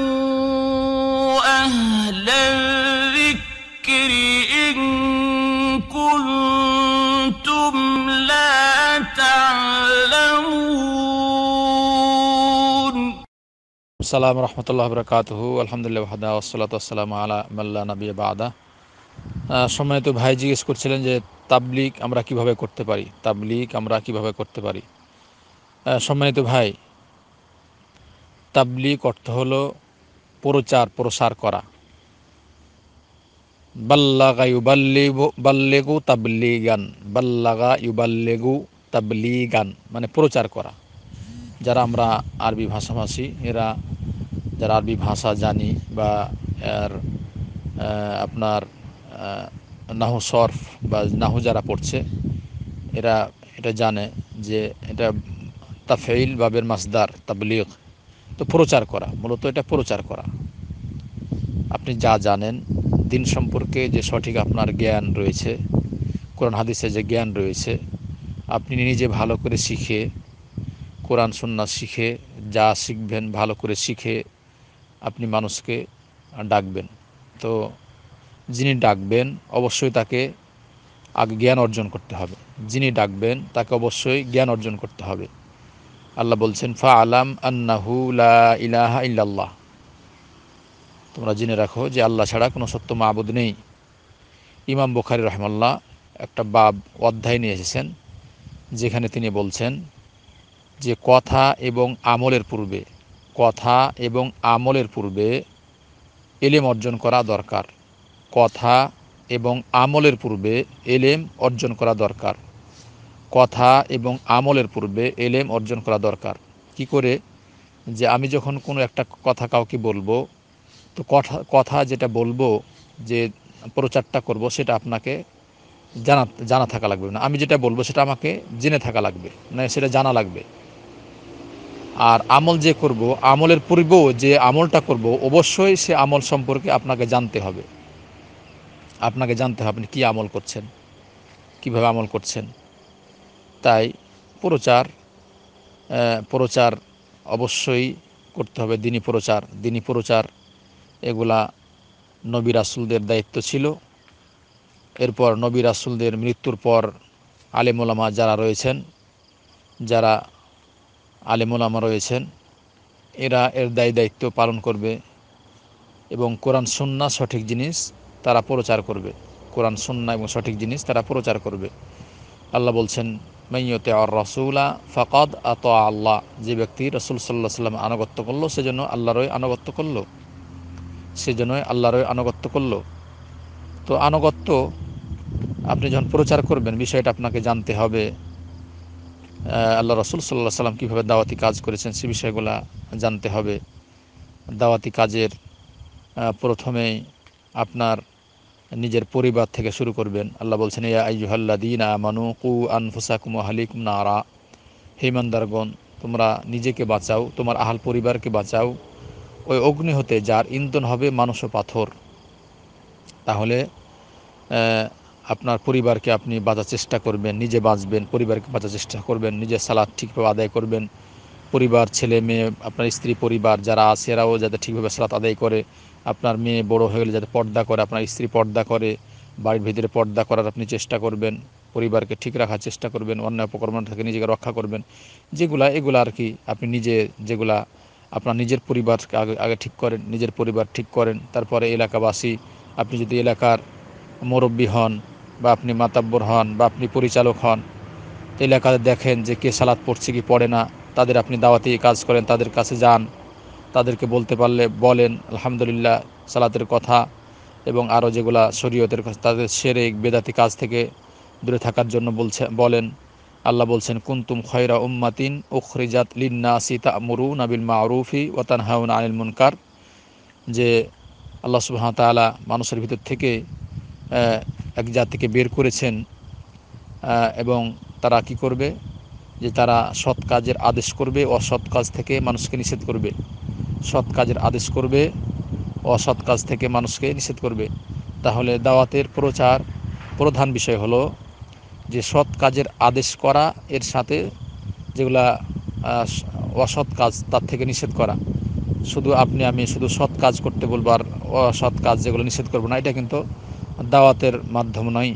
فاسألوا أهل الذكر إن كنتم لا تعلمون সালাম রহমতুল্লাহ বরকাতহ আলহামদুলিল্লাহ হাদা ওসলাত আসসালাম আলা মাল্লা নবী বাদা আহ, সম্মানিত ভাই জিজ্ঞেস করছিলেন যে তাবলিক আমরা কিভাবে করতে পারি তাবলিক আমরা কিভাবে করতে পারি আহ, সম্মানিত ভাই তাবলিক অর্থ হলো প্রচার, প্রসার করা। বাল্লাগা ইউবাল্লিগু, বাল্লেগু তাবলিগান, বাল্লাগা ইউবাল্লেগু তাবলিগান মানে প্রচার করা। যারা আমরা আরবি ভাষাভাষী, এরা যারা আরবি ভাষা জানি বা এর আপনার নাহু সরফ বা নাহু যারা পড়ছে, এরা এটা জানে যে এটা তাফেইল বাবের মাসদার, তাবলিগ। তো প্রচার করা, মূলত এটা প্রচার করা। আপনি যা জানেন, দিন সম্পর্কে যে সঠিক আপনার জ্ঞান রয়েছে, কোরআন হাদিসে যে জ্ঞান রয়েছে, আপনি নিজে ভালো করে শিখে, কোরআন সন্ন্যাস শিখে, যা শিখবেন ভালো করে শিখে আপনি মানুষকে ডাকবেন। তো যিনি ডাকবেন, অবশ্যই তাকে আগে জ্ঞান অর্জন করতে হবে। যিনি ডাকবেন, তাকে অবশ্যই জ্ঞান অর্জন করতে হবে। আল্লাহ বলছেন ফা আলাম আন্নাহু ইলাহা ইল্লাল্লাহ। তোমরা জেনে রাখো যে আল্লাহ ছাড়া কোনো সত্য মাবুদ নেই। ইমাম বুখারি রহমাল্লাহ একটা বাব অধ্যায় নিয়ে এসেছেন, যেখানে তিনি বলছেন যে, কথা এবং আমলের পূর্বে, কথা এবং আমলের পূর্বে এলেম অর্জন করা দরকার। কথা এবং আমলের পূর্বে এলেম অর্জন করা দরকার। কথা এবং আমলের পূর্বে এলেম অর্জন করা দরকার। কি করে? যে আমি যখন কোনো একটা কথা কাউকে বলব, তো কথা কথা যেটা বলব, যে প্রচারটা করব, সেটা আপনাকে জানা জানা থাকা লাগবে না। আমি যেটা বলব, সেটা আমাকে জেনে থাকা লাগবে না সেটা জানা লাগবে। আর আমল যে করব, আমলের পূর্বেও যে আমলটা করব, অবশ্যই সে আমল সম্পর্কে আপনাকে জানতে হবে। আপনাকে জানতে হবে আপনি কী আমল করছেন, কীভাবে আমল করছেন। তাই প্রচার প্রচার অবশ্যই করতে হবে, দিনী প্রচার। দিনী প্রচার এগুলা নবী রাসুলদের দায়িত্ব ছিল। এরপর নবী রাসুলদের মৃত্যুর পর আলেমোলামা যারা রয়েছেন, যারা আলেমোলামা রয়েছেন, এরা এর দায় দায়িত্ব পালন করবে এবং কোরআন সন্না সঠিক জিনিস তারা প্রচার করবে। কোরআন সন্না এবং সঠিক জিনিস তারা প্রচার করবে। আল্লাহ বলছেন মাইয়তে আর রসুলা ফাকাদ আত আল্লাহ। যে ব্যক্তি রসুল সাল্লাহ সাল্লাম আনুগত্য করল সেজন্য আল্লাহরই আনুগত্য করল। সেজন্যই আল্লাহরই আনুগত্য করল। তো আনুগত্য আপনি যখন প্রচার করবেন, বিষয়টা আপনাকে জানতে হবে। আল্লাহ রসুল সাল্লাহ সাল্লাম কীভাবে দাওয়াতি কাজ করেছেন, সে বিষয়গুলো জানতে হবে। দাওয়াতি কাজের প্রথমেই আপনার নিজের পরিবার থেকে শুরু করবেন। আল্লাহ বলছেন, ইয়া আইয়ুহাল্লা দিন আমানু কু আনফুসাকুম হালিকুম নারা। হেমান্দারগণ তোমরা নিজেকে বাঁচাও, তোমার আহাল পরিবারকে বাঁচাও। ওই অগ্নি হতে যার ইন্ধন হবে মানুষ পাথর। তাহলে আপনার পরিবারকে আপনি বাঁচার চেষ্টা করবেন, নিজে বাঁচবেন, পরিবারকে বাঁচার চেষ্টা করবেন, নিজের সালাদ ঠিকভাবে আদায় করবেন। পরিবার, ছেলে, মেয়ে, আপনার স্ত্রী, পরিবার যারা আছে, এরাও যাতে ঠিকভাবে সালাত আদায় করে। আপনার মেয়ে বড় হয়ে গেলে যাতে পর্দা করে, আপনার স্ত্রী পর্দা করে, বাড়ির ভিতরে পর্দা করার আপনি চেষ্টা করবেন, পরিবারকে ঠিক রাখার চেষ্টা করবেন, অন্যায় উপকর্ম থেকে নিজেকে রক্ষা করবেন। যেগুলা, এগুলো আর কি আপনি নিজে যেগুলা আপনার নিজের পরিবারকে আগে আগে ঠিক করেন, নিজের পরিবার ঠিক করেন। তারপরে এলাকাবাসী, আপনি যদি এলাকার মুরব্বী হন বা আপনি মাতাব্বর হন বা আপনি পরিচালক হন, এলাকাতে দেখেন যে কে সালাদ পড়ছে কি পড়ে না, তাদের আপনি দাওয়াতি কাজ করেন, তাদের কাছে যান তাদেরকে বলতে পারলে বলেন, আলহামদুলিল্লাহ, সালাতের কথা এবং আরও যেগুলা শরীয়তের কথা, তাদের সেরে বেদাতি কাজ থেকে দূরে থাকার জন্য বলছে, বলেন, আল্লাহ বলছেন, কুন্তুম খয়রা উম্মাতিন উখরিজাত লিন্নাসি তা'মুরু নাবিল মারুফি ওয়া তানহাউনা আনিল মুনকার, যে আল্লাহ সুবহানাহু তাআলা মানুষের ভিতর থেকে এক জাতিকে বের করেছেন এবং তারা কি করবে? যে তারা সৎ কাজের আদেশ করবে, অসৎ কাজ থেকে মানুষকে নিষেধ করবে। সৎ কাজের আদেশ করবে, অসৎ কাজ থেকে মানুষকে নিষেধ করবে। তাহলে দাওয়াতের প্রচার প্রধান বিষয় হলো যে সৎ কাজের আদেশ করা, এর সাথে যেগুলা অসৎ কাজ তার থেকে নিষেধ করা। শুধু আপনি, আমি শুধু সৎ কাজ করতে বলব আর অসৎ কাজ যেগুলো নিষেধ করব না, এটা কিন্তু দাওয়াতের মাধ্যম নয়।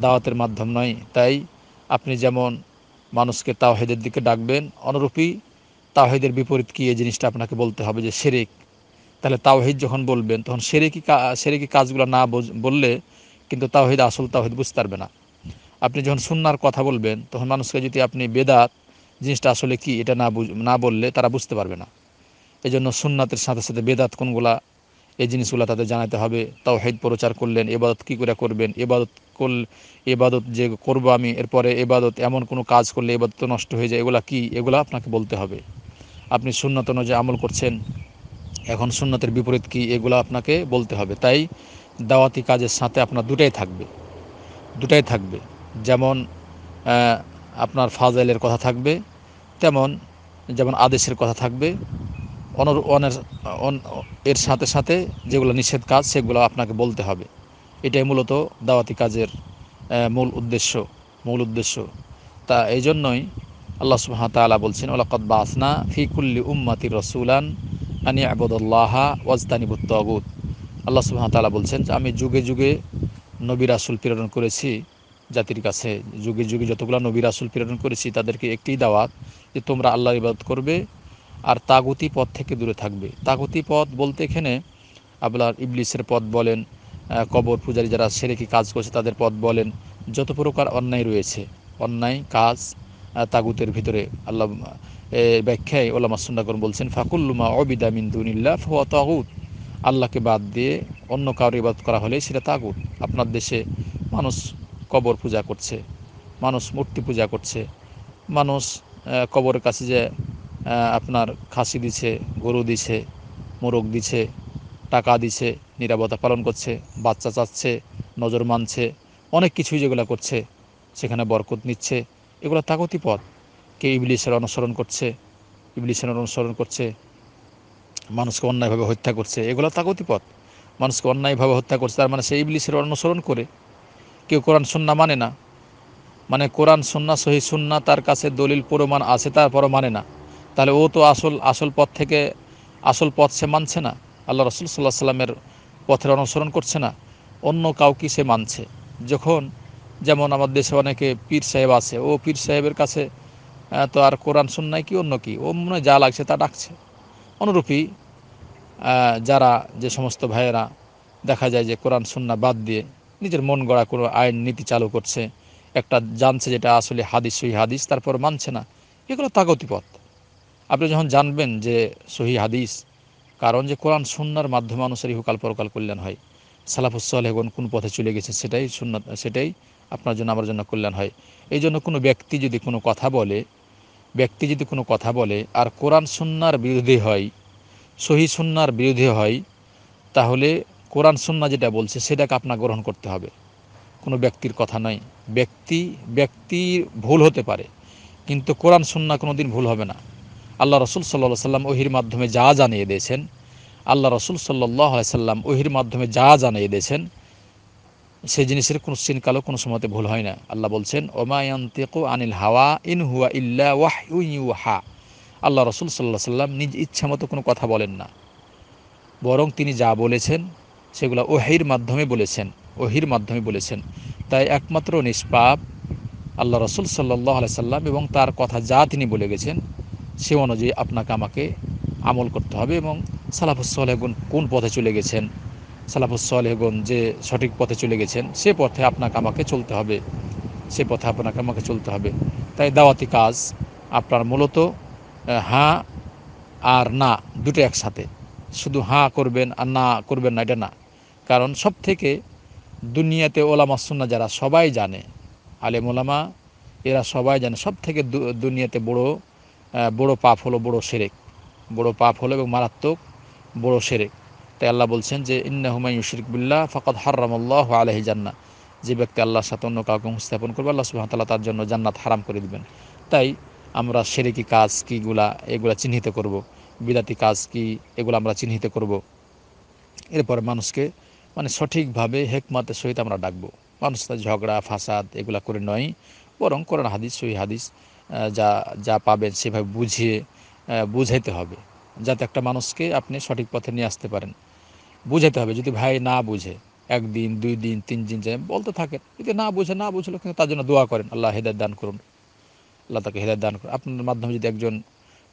দাওয়াতের মাধ্যম নয়। তাই আপনি যেমন মানুষকে তাওহেদের দিকে ডাকবেন অনুরূপী তাওহেদের বিপরীত কী এই জিনিসটা আপনাকে বলতে হবে যে সেরেক? তাহলে তাওহিদ যখন বলবেন, তখন সেরেকি সেরেকি কাজগুলো না বললে কিন্তু তাওহিদ, আসল তাওহিদ বুঝতে পারবে না। আপনি যখন সুন্নার কথা বলবেন, তখন মানুষকে যদি আপনি বেদাত জিনিসটা আসলে কি, এটা না না বললে তারা বুঝতে পারবে না। এই জন্য সুন্নাতের সাথে সাথে বেদাত কোনগুলা, এই জিনিসগুলো তাদের জানাতে হবে। তাও হেদ প্রচার করলেন, এবাদত কী করে করবেন? এবাদত করল এবাদত যে করব আমি, এরপরে এবাদত এমন কোনো কাজ করলে এবাদত নষ্ট হয়ে যায়, এগুলা কি? এগুলো আপনাকে বলতে হবে। আপনি সুন্নত অনুযায়ী আমল করছেন, এখন সুন্নতের বিপরীত কি এগুলো আপনাকে বলতে হবে। তাই দাওয়াতি কাজের সাথে আপনার দুটাই থাকবে দুটাই থাকবে। যেমন আপনার ফাজাইলের কথা থাকবে, তেমন যেমন আদেশের কথা থাকবে, অনর, অনের এর সাথে সাথে যেগুলো নিষেধ কাজ সেগুলো আপনাকে বলতে হবে। এটাই মূলত দাওয়াতি কাজের মূল উদ্দেশ্য মূল উদ্দেশ্য। তা এই জন্যই আল্লাহ তালা বলছেন ওলাকত বাসনা ফিকুল্লি উম্মাতি রসুলান আনি আবদুল্লাহা ওয়াজতানিবুত তগুত। আল্লাহ তালা বলছেন যে, আমি যুগে যুগে নবী রাসুল প্রেরণ করেছি জাতির কাছে। যুগে যুগে যতগুলো নবী রাসুল প্রেরণ করেছি, তাদেরকে একটি দাওয়াত যে, তোমরা আল্লাহ ইবাদত করবে আর তাগুতি পথ থেকে দূরে থাকবে। তাগুতি পথ বলতে এখানে আপনার ইবলিসের পথ বলেন কবর পূজারী যারা সেরেকি কাজ করছে তাদের পথ বলেন, যত প্রকার অন্যায় রয়েছে, অন্যায় কাজ তাগুতের ভিতরে আল্লাহ ব্যাখ্যায় ওলামা সুন্নাকর বলছেন ফাকুল্লুমা অবিদা মিন্দুনিল্লা ফোয়া তাগুত। আল্লাহকে বাদ দিয়ে অন্য কারোর ইবাদ করা হলে সেটা তাগুত। আপনার দেশে মানুষ কবর পূজা করছে, মানুষ মূর্তি পূজা করছে, মানুষ কবরের কাছে যে আপনার খাসি দিছে, গরু দিছে, মোরগ দিছে, টাকা দিছে, নিরাপত্তা পালন করছে, বাচ্চা চাচ্ছে, নজর মানছে, অনেক কিছুই যেগুলো করছে, সেখানে বরকত নিচ্ছে এগুলো তাগতি পথ। কে ইবলিশের অনুসরণ করছে ইবলিশের অনুসরণ করছে, মানুষকে অন্যায়ভাবে হত্যা করছে, এগুলো তাগতি পথ। মানুষকে অন্যায়ভাবে হত্যা করছে, তার মানে সে ইবলিশের অনুসরণ করে। কেউ কোরআন সন্না মানে না। মানে কোরআন সন্না, সহি সুন্না, তার কাছে দলিল, প্রমাণ আছে, তারপরও মানে না। তাহলে ও তো আসল আসল পথ থেকে, আসল পথ সে মানছে না। আল্লাহ রসুল সাল্লাহ সাল্লামের পথের অনুসরণ করছে না। অন্য কাউকে সে মানছে। যখন যেমন আমার দেশে অনেকে পীর সাহেব আছে, ও পীর সাহেবের কাছে তো আর কোরআন শুননায় কি অন্য কি? ও মনে যা লাগছে তা ডাকছে। অনুরূপী যারা যে সমস্ত ভাইয়েরা দেখা যায় যে কোরআন সুন্না বাদ দিয়ে নিজের মন গড়া কোনো আইন নীতি চালু করছে, একটা জানছে যেটা আসলে হাদিস, সহি হাদিস, তারপর মানছে না, এগুলো তাগতি পথ। আপনি যখন জানবেন যে সহি হাদিস, কারণ যে কোরআন সুন্নার মাধ্যমে অনুসারী হুকাল পরকাল কল্যাণ হয় সালাফুসালেগন কোন পথে চলে গেছে সেটাই সুন্না সেটাই আপনার জন্য, আমার জন্য কল্যাণ হয়। এই জন্য কোনো ব্যক্তি যদি কোনো কথা বলে, ব্যক্তি যদি কোনো কথা বলে আর কোরআন সুন্নার বিরোধী হয়, সহি সুন্নার বিরোধী হয়, তাহলে কোরআন সুন্না যেটা বলছে, সেটাকে আপনার গ্রহণ করতে হবে। কোনো ব্যক্তির কথা নয়। ব্যক্তি ব্যক্তির ভুল হতে পারে, কিন্তু কোরআন সুন্না কোনো দিন ভুল হবে না। আল্লাহ রসুল সাল্লা সাল্লাম ওহির মাধ্যমে যা জানিয়ে দিয়েছেন, আল্লাহ রসুল সাল্লাহ সাল্লাম ওহির মাধ্যমে যা জানিয়ে দিয়েছেন সেই জিনিসের কোনো সিনকালও কোনো সময়তে ভুল হয় না। আল্লাহ বলছেন ওমায়ন্তেকো আনিল হাওয়া ইন হুয়া ইল্লা ওয়াহ হা আল্লাহ রসুল সাল্লাহ সাল্লাম নিজ ইচ্ছা মতো কোনো কথা বলেন না। বরং তিনি যা বলেছেন, সেগুলো ওহির মাধ্যমে বলেছেন, ওহির মাধ্যমে বলেছেন। তাই একমাত্র নিষ্পাপ আল্লাহ রসুল সাল্লাহ সাল্লাম এবং তার কথা যা তিনি বলে গেছেন, সে অনুযায়ী আপনাকে আমাকে আমল করতে হবে এবং সালাফুসলেগুন কোন পথে চলে গেছেন। সালাফুসলেগুন যে সঠিক পথে চলে গেছেন, সে পথে আপনাকে আমাকে চলতে হবে। সে পথে আপনাকে আমাকে চলতে হবে। তাই দাওয়াতি কাজ আপনার মূলত হ্যাঁ আর না দুটো একসাথে। শুধু হাঁ করবেন আর না করবেন না, এটা না। কারণ সব থেকে দুনিয়াতে ওলামা সুন্না যারা সবাই জানে, আলেম ওলামা, এরা সবাই জানে সব থেকে দুনিয়াতে বড় বড় পাপ হলো বড় সেরেক। বড় পাপ হলো এবং মারাত্মক বড় সেরেক। তাই আল্লাহ বলছেন যে ইন্না হুমায়ু শিরকবিল্লা ফকত হার্রামল্লাহ আলহি জান্না যে ব্যক্তি আল্লাহর সাথে অন্য কাউকে স্থাপন করবে, আল্লাহ সুহামতাল্লাহ তার জন্য জান্নাত হারাম করে দিবেন তাই আমরা সেরেকি কাজ কীগুলা এগুলা চিহ্নিত করব। বিদাতি কাজ কি, এগুলো আমরা চিহ্নিত করব। এরপর মানুষকে মানে সঠিকভাবে, হেকমাতের সহিত আমরা ডাকবো মানুষ ঝগড়া, ফাসাদ এগুলা করে নয়, বরং কোরআন হাদিস, সহি হাদিস যা যা পাবেন সেভাবে বুঝিয়ে বুঝাইতে হবে যাতে একটা মানুষকে আপনি সঠিক পথে নিয়ে আসতে পারেন। বুঝাইতে হবে, যদি ভাই না বুঝে, একদিন, দুই দিন, তিন দিন যায়, বলতে থাকেন। যদি না বুঝে, না বুঝলো কিন্তু তার জন্য দোয়া করেন, আল্লাহ হেদায়ত দান করুন। আল্লাহ তাকে হেদায়ত দান করুন। আপনার মাধ্যমে যদি একজন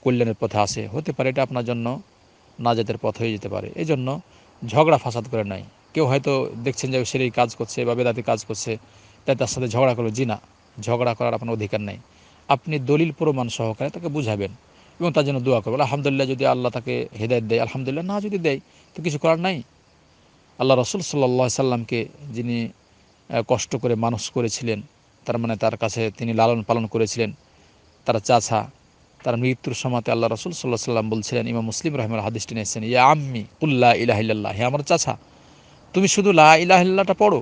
কল্যাণের পথে আসে, হতে পারে এটা আপনার জন্য না নাজাতের পথ হয়ে যেতে পারে। এই জন্য ঝগড়া ফাসাদ করে নাই। কেউ হয়তো দেখছেন যে সে কাজ করছে বা বেদাতি কাজ করছে, তাই তার সাথে ঝগড়া করল। জি না, ঝগড়া করার আপনার অধিকার নেই। আপনি দলিল প্রমাণ সহকারে তাকে বুঝাবেন। এবং তার জন্য দোয়া করবেন আলহামদুলিল্লাহ, যদি আল্লাহ তাকে হেদায়ত দেয়, আলহামদুলিল্লাহ, না যদি দেয়, তো কিছু করার নাই। আল্লাহ রসুল সাল্লাহ সাল্লামকে যিনি কষ্ট করে মানুষ করেছিলেন, তার মানে তার কাছে তিনি লালন পালন করেছিলেন, তার চাচা, তার মৃত্যুর সময়তে আল্লাহ রসুল সাল্লাহ সাল্লাম বলছিলেন, ইমাম মুসলিম রহমান হাদিসটি নিয়েছেন, ইয়া আম্মি উল্লাহ ইলাহিল্লাহ হে আমার চাচা, তুমি শুধু লা ইলাহিল্লাহটা পড়ো।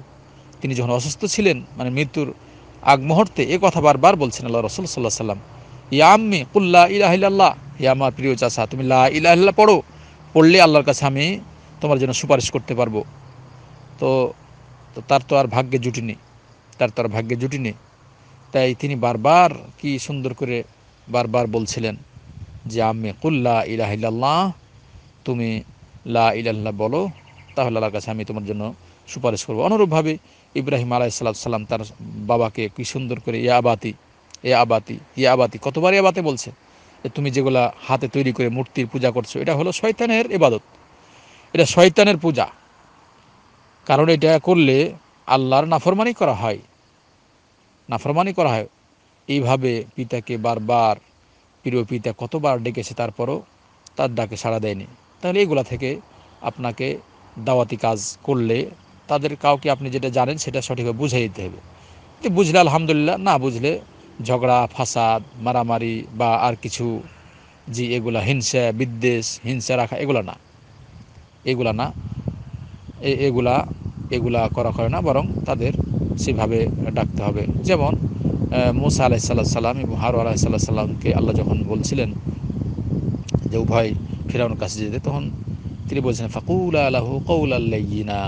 তিনি যখন অসুস্থ ছিলেন মানে মৃত্যুর আগ মুহূর্তে এ কথা বারবার বলছেন আল্লাহ রসুল সাল্লাহ সাল্লাম। ইয়া আম্মি কুল্লা ইলাহিল্লাহ হে আমার প্রিয় চাচা, তুমি লা ইলাহিল্লাহ পড়ো। পড়লে আল্লাহর কাছে আমি তোমার জন্য সুপারিশ করতে পারব। তো তো তার তো আর ভাগ্যে জুটিনি তার তো আর ভাগ্যে জুটিনি তাই তিনি বারবার কি সুন্দর করে বারবার বলছিলেন যে আমি কুল্লা ইলাহিল্লাহ তুমি লা ইলাল্লাহ বলো, তাহলে আল্লাহর কাছে আমি তোমার জন্য সুপারিশ করব। অনুরূপভাবে ইব্রাহিম আলাহ সাল্লাম তার বাবাকে কি সুন্দর করে, ইয়া আবাতি এ আবাতি ইয়া আবাতি। কতবার আবাতে বলছে যে তুমি যেগুলা হাতে তৈরি করে মূর্তির পূজা করছ, এটা হলো শয়তানের ইবাদত। এটা শয়তানের পূজা। কারণ এটা করলে আল্লাহর নাফরমানি করা হয়। নাফরমানি করা হয়। এইভাবে পিতাকে বারবার, প্রিয় পিতা কতবার ডেকেছে তারপরও তার ডাকে সাড়া দেয়নি। তাহলে এগুলা থেকে আপনাকে দাওয়াতি কাজ করলে তাদের কাউকে আপনি যেটা জানেন সেটা সঠিকভাবে বুঝিয়ে দিতে হবে। বুঝলে আলহামদুলিল্লাহ, না বুঝলে ঝগড়া, ফাসাদ, মারামারি বা আর কিছু জি এগুলা হিংসা, বিদ্বেষ, হিংসা রাখা, এগুলা না। এগুলা না। এগুলা এগুলা করা করে না, বরং তাদের সেভাবে ডাকতে হবে। যেমন মুসা আলাহিসাল্লাহ সাল্লাম এবং হারু আলাহিসাল্লাহ সাল্লামকে আল্লাহ যখন বলছিলেন যে, উভয় ফেরাউন কাছে যেতে, তখন তিনি বলছেন ফাকুল আল্লাহ কৌল আল্লাইনা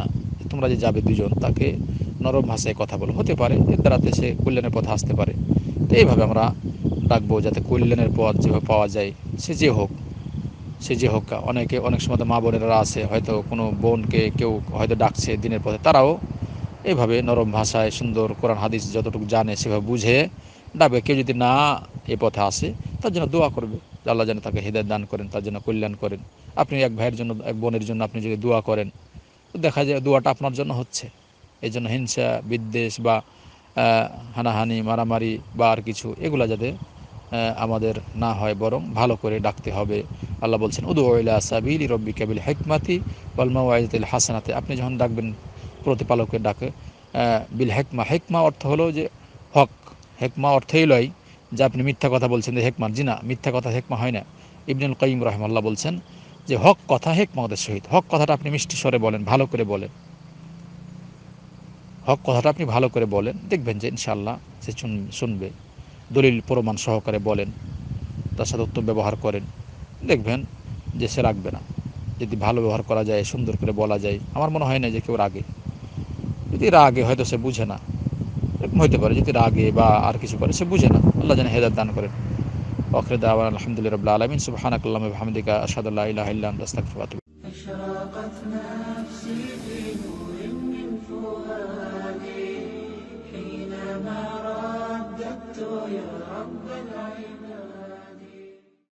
তোমরা যে যাবে দুজন, তাকে নরম ভাষায় কথা বলো। হতে পারে, এর দ্বারাতে সে কল্যাণের পথে আসতে পারে। তো এইভাবে আমরা ডাকবো যাতে কল্যাণের পথ যেভাবে পাওয়া যায়, সে যে হোক, সে যে হোক। অনেকে, অনেক সময় মা বোনেরা আছে, হয়তো কোনো বোনকে কেউ হয়তো ডাকছে দিনের পথে, তারাও এভাবে নরম ভাষায় সুন্দর কোরআন, হাদিস যতটুকু জানে সেভাবে বুঝে ডাকবে। কেউ যদি না এ পথে আসে, তার জন্য দোয়া করবে আল্লাহ যেন তাকে হৃদয় দান করেন, তার জন্য কল্যাণ করেন। আপনি এক ভাইয়ের জন্য, এক বোনের জন্য আপনি যদি দোয়া করেন দেখা যায় দোয়াটা আপনার জন্য হচ্ছে। এই জন্য হিংসা, বিদ্বেষ বা হানাহানি, মারামারি বা আর কিছু, এগুলা যাতে আমাদের না হয়, বরং ভালো করে ডাকতে হবে। আল্লাহ বলছেন উদু সাবিল রব্বি কাবিল হেকমাতি ওয়ালমা ওয়াইজুল হাসানাতে। আপনি যখন ডাকবেন, প্রতিপালকের ডাকে বিল হেকমা হেকমা অর্থ হলো যে হক। হেকমা অর্থেই লয় যে আপনি মিথ্যা কথা বলছেন যে হেকমার জি না মিথ্যা কথা হেকমা হয় না। ইবনুল কাইম রহমাল্লাহ বলছেন যে হক কথা হেকমতের সহিত। হক কথাটা আপনি মিষ্টি স্বরে বলেন, ভালো করে বলেন। হক কথাটা আপনি ভালো করে বলেন, দেখবেন যে ইনশাল্লাহ সে শুনবে। দলিল প্রমাণ সহকারে বলেন, তার সাথে উত্তম ব্যবহার করেন। দেখবেন যে সে রাখবে না। যদি ভালো ব্যবহার করা যায়, সুন্দর করে বলা যায়, আমার মনে হয় না যে কেউ রাগে। যদি রাগে, হয়তো সে বুঝে না। এরকম হইতে পারে, যদি রাগে বা আর কিছু করে, সে বুঝে না। আল্লাহ যেন হেদার দান করেন। ওখরে দাওয়ান আলহামদুলিল্লাহ আলমিন। সুবাহানাকাল্লাম হামদিকা আসাদুল্লাহ ইলাহ ইল্লাহ আস্তাগফিরুকা